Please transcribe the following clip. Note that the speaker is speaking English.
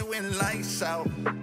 you When lights out.